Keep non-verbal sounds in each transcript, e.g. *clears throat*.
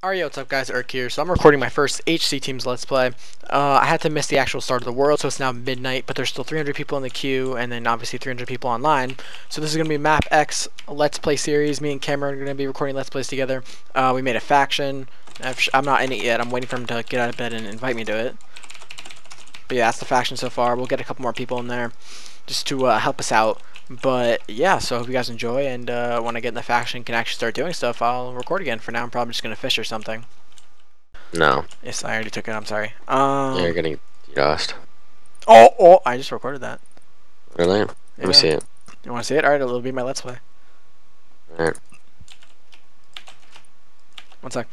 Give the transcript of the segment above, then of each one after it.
Alright, what's up guys, Eric here. So I'm recording my first HC Teams Let's Play. Uh, I had to miss the actual start of the world, so it's now midnight, but there's still 300 people in the queue, and then obviously 300 people online. So this is going to be Map X Let's Play series. Me and Cameron are going to be recording Let's Plays together. Uh, we made a faction. I'm not in it yet. I'm waiting for him to get out of bed and invite me to it. But yeah, that's the faction so far. We'll get a couple more people in there just to uh, help us out. But yeah, so I hope you guys enjoy, and uh, when I get in the faction can actually start doing stuff, I'll record again. For now, I'm probably just going to fish or something. No. Yes, I already took it, I'm sorry. Um, yeah, you're getting lost. Oh, oh, I just recorded that. Really? Let yeah. me see it. You want to see it? Alright, it'll be my Let's Play. Alright. One sec.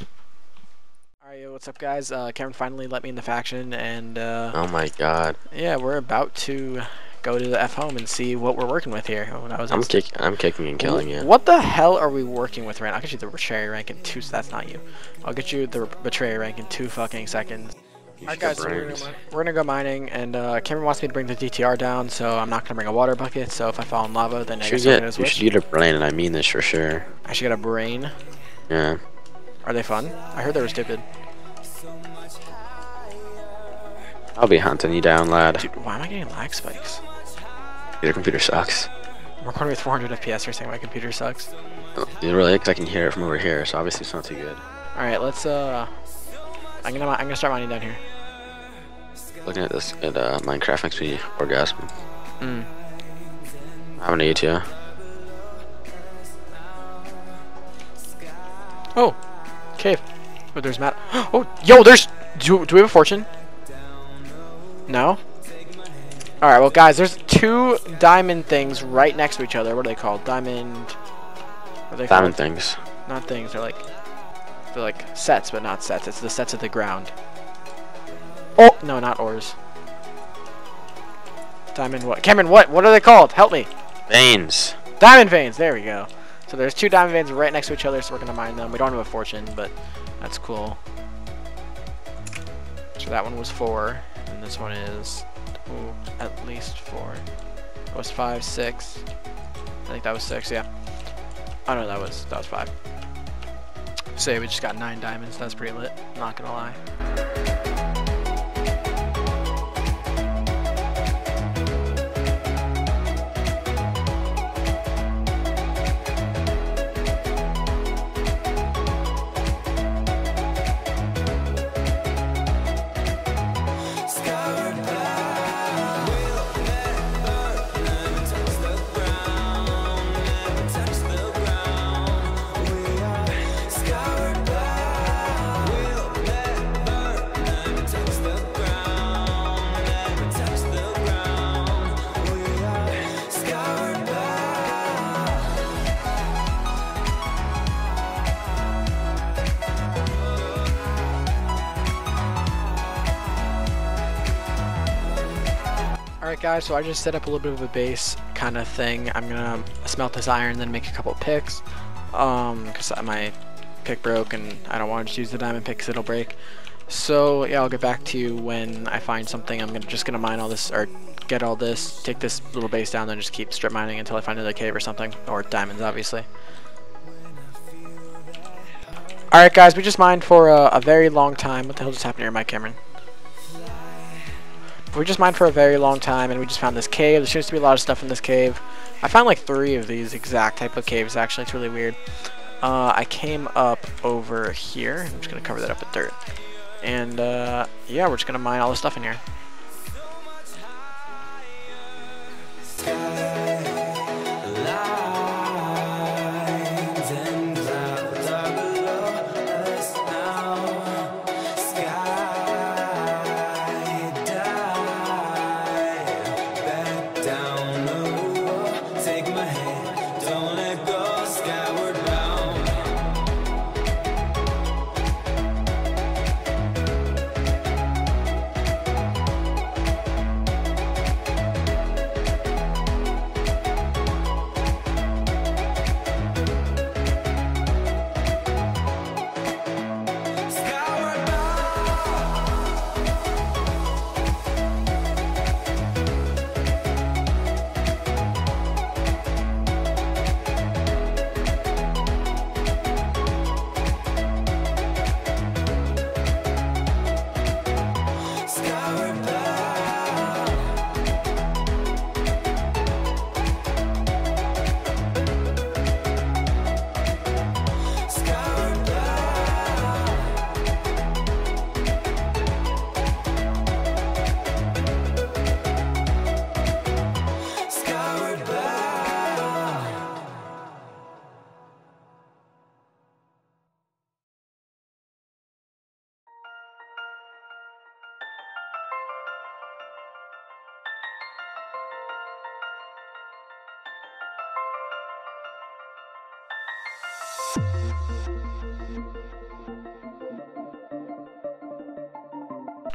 Alright, what's up guys? Uh, Cameron finally let me in the faction, and uh, Oh my god. Yeah, we're about to go to the F home and see what we're working with here. Oh, I was I'm kicking. I'm kicking and killing you. What the hell are we working with right now? I'll get you the betrayer rank in two. That's not you. I'll get you the betrayer rank in two fucking seconds. Alright guys, so we're, gonna, we're, gonna, go mining, and uh, Cameron wants me to bring the DTR down, so I'm not gonna bring a water bucket. So if I fall in lava, then I guess get, I'm You should get a brain, and I mean this for sure. I should get a brain. Yeah. Are they fun? I heard they were stupid. I'll be hunting you down, lad. Dude, why am I getting lag spikes? Your computer sucks. I'm recording with 400 FPS. You're saying my computer sucks? Oh, really? Because I can hear it from over here, so obviously it's not too good. All right, let's. Uh, I'm gonna I'm gonna start mining down here. Looking at this at uh, Minecraft makes me orgasm. Hmm. I'm gonna eat you. Oh, cave. Oh, there's Matt. *gasps* Oh, yo, there's. Do, do we have a fortune? No? Alright, well guys, there's two diamond things right next to each other. What are they called? Diamond... What they diamond called? things. Not things, they're like... They're like sets, but not sets. It's the sets of the ground. Oh! No, not ores. Diamond what? Cameron, what? What are they called? Help me. Veins. Diamond veins, there we go. So there's two diamond veins right next to each other, so we're going to mine them. We don't have a fortune, but that's cool. So that one was four, and this one is Ooh, at least four. That was five, six. I think that was six, yeah. Oh no, that was that was five. So yeah, we just got nine diamonds. That's pretty lit. Not gonna lie. Alright guys, so I just set up a little bit of a base kind of thing. I'm gonna smelt this iron, then make a couple picks. Um, cause my pick broke and I don't want to use the diamond pick cause it'll break. So yeah, I'll get back to you when I find something. I'm gonna just gonna mine all this or get all this, take this little base down, then just keep strip mining until I find another cave or something, or diamonds obviously. Alright guys, we just mined for a, a very long time. What the hell just happened here, Mike Cameron? We just mined for a very long time and we just found this cave. There seems to be a lot of stuff in this cave. I found like three of these exact type of caves actually. It's really weird. Uh, I came up over here. I'm just going to cover that up with dirt. And uh, yeah, we're just going to mine all the stuff in here.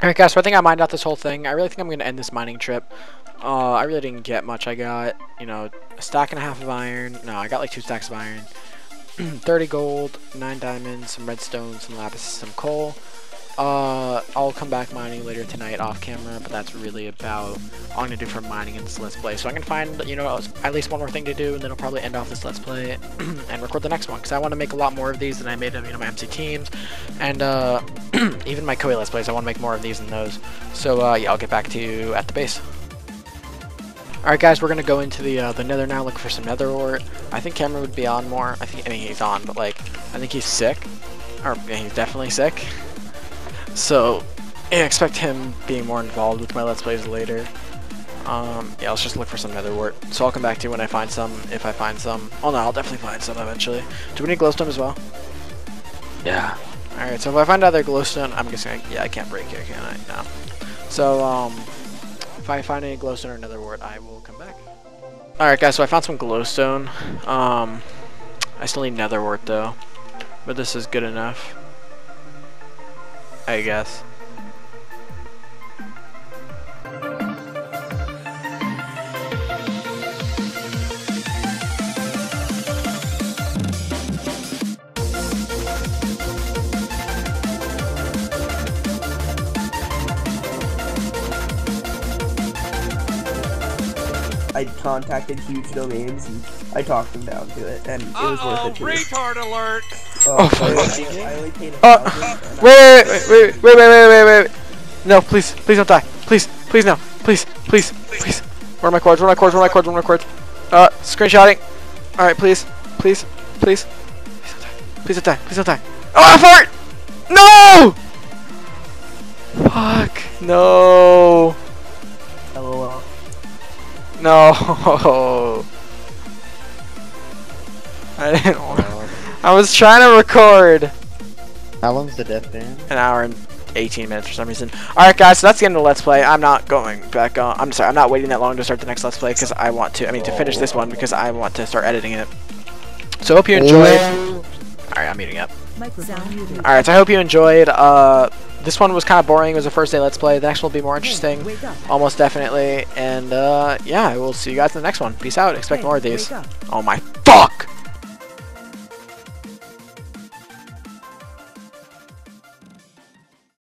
Alright guys, so I think I mined out this whole thing. I really think I'm going to end this mining trip. Uh, I really didn't get much. I got, you know, a stack and a half of iron. No, I got like two stacks of iron. *clears throat* 30 gold, 9 diamonds, some redstone, some lapis, some coal. Uh, I'll come back mining later tonight off camera, but that's really about all I'm going to do for mining in this Let's Play. So I can find, you know, at least one more thing to do, and then I'll probably end off this Let's Play *clears throat* and record the next one, because I want to make a lot more of these than I made of, you know, my MC teams, and uh, *clears throat* even my Kohi Let's Plays, I want to make more of these than those. So, uh, yeah, I'll get back to you at the base. Alright guys, we're gonna go into the uh, the nether now, look for some nether ore. I think Cameron would be on more. I think I mean he's on, but like I think he's sick. Or yeah, he's definitely sick. *laughs* So yeah, expect him being more involved with my Let's Plays later. Um, yeah, let's just look for some nether wart. So I'll come back to you when I find some, if I find some. Oh no, I'll definitely find some eventually. Do we need glowstone as well? Yeah. Alright, so if I find other glowstone, I'm just gonna, yeah, I can't break it, can I? No. So, um, if I find any glowstone or nether wart, I will come back. Alright guys, so I found some glowstone. Um, I still need nether wart though. But this is good enough. I guess. I contacted huge domains and I talked them down to it, and it was worth it too. retard alert! Oh, fuck. I, I only paid a Oh, thousand, and wait, wait, wait, wait, wait, wait, wait, wait, wait. No, please, please don't die. Please, please no. Please, please, please. Where are my coords? Where are my coords? Where are my coords? Where are my coords? Uh, screenshotting. Alright, please, please, please. Please don't die. Please don't die. Please don't die. Oh, I fart! No! Fuck. No. I, LOL. No. *laughs* I didn't want I was trying to record. How long's the death ban? an hour and 18 minutes for some reason. Alright guys, so that's the end of the Let's Play. I'm not going back on, I'm sorry, I'm not waiting that long to start the next Let's Play because I want to, I mean to finish this one because I want to start editing it. So hope you enjoyed. Alright, I'm muting up. Alright, so I hope you enjoyed. Uh, this one was kind of boring. It was a first day Let's Play. The next one will be more interesting. Almost definitely. And uh, yeah, I will see you guys in the next one. Peace out. Expect more of these. Oh my